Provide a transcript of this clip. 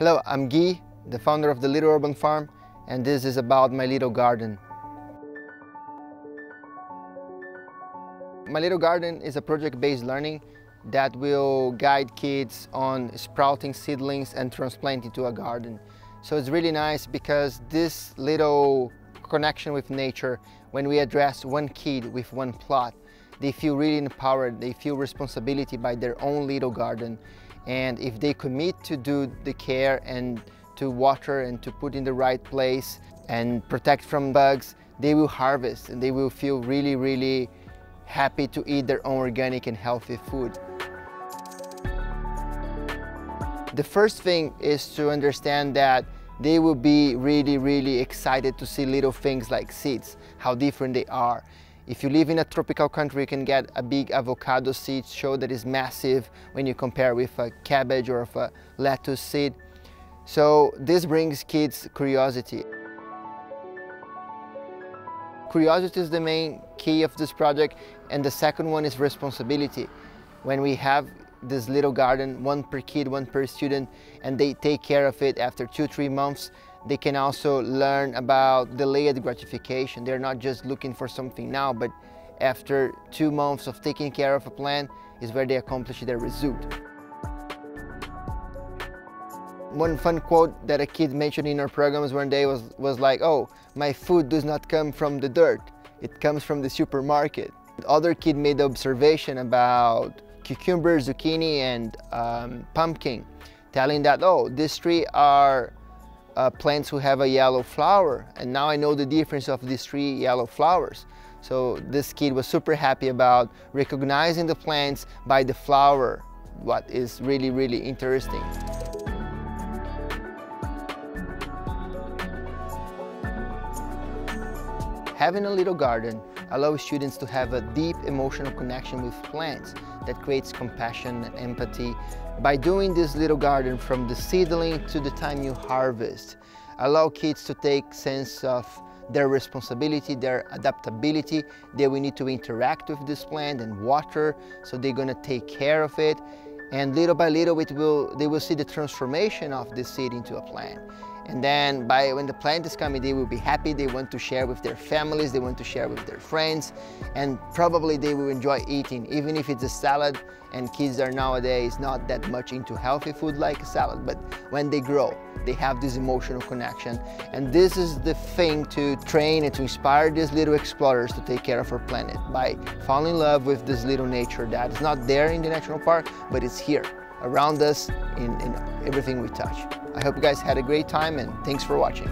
Hello, I'm Gui, the founder of the Little Urban Farm, and this is about my little garden. My Little Garden is a project-based learning that will guide kids on sprouting seedlings and transplanting to a garden. So it's really nice because this little connection with nature, when we address one kid with one plot, they feel really empowered, they feel responsibility by their own little garden. And if they commit to do the care and to water and to put in the right place and protect from bugs, they will harvest and they will feel really, really happy to eat their own organic and healthy food. The first thing is to understand that they will be really, really excited to see little things like seeds, how different they are. If you live in a tropical country, you can get a big avocado seed show that is massive when you compare with a cabbage or a lettuce seed. So this brings kids curiosity. Curiosity is the main key of this project and the second one is responsibility. When we have this little garden, one per kid, one per student, and they take care of it after two, three months, they can also learn about delayed gratification. They're not just looking for something now, but after two months of taking care of a plant is where they accomplish their result. One fun quote that a kid mentioned in our programs one day was, was like, oh, my food does not come from the dirt, it comes from the supermarket. Other kid made the observation about cucumber, zucchini, and um, pumpkin, telling that, oh, these three are uh, plants who have a yellow flower and now I know the difference of these three yellow flowers. So this kid was super happy about recognizing the plants by the flower, what is really, really interesting. Having a little garden allows students to have a deep emotional connection with plants that creates compassion and empathy by doing this little garden from the seedling to the time you harvest. Allow kids to take sense of their responsibility, their adaptability. They will need to interact with this plant and water, so they're gonna take care of it. And little by little, it will, they will see the transformation of the seed into a plant. And then by when the plant is coming, they will be happy. They want to share with their families. They want to share with their friends. And probably they will enjoy eating, even if it's a salad. And kids are nowadays not that much into healthy food like a salad. But when they grow, they have this emotional connection. And this is the thing to train and to inspire these little explorers to take care of our planet by falling in love with this little nature that is not there in the national park, but it's here around us in, in everything we touch. I hope you guys had a great time and thanks for watching.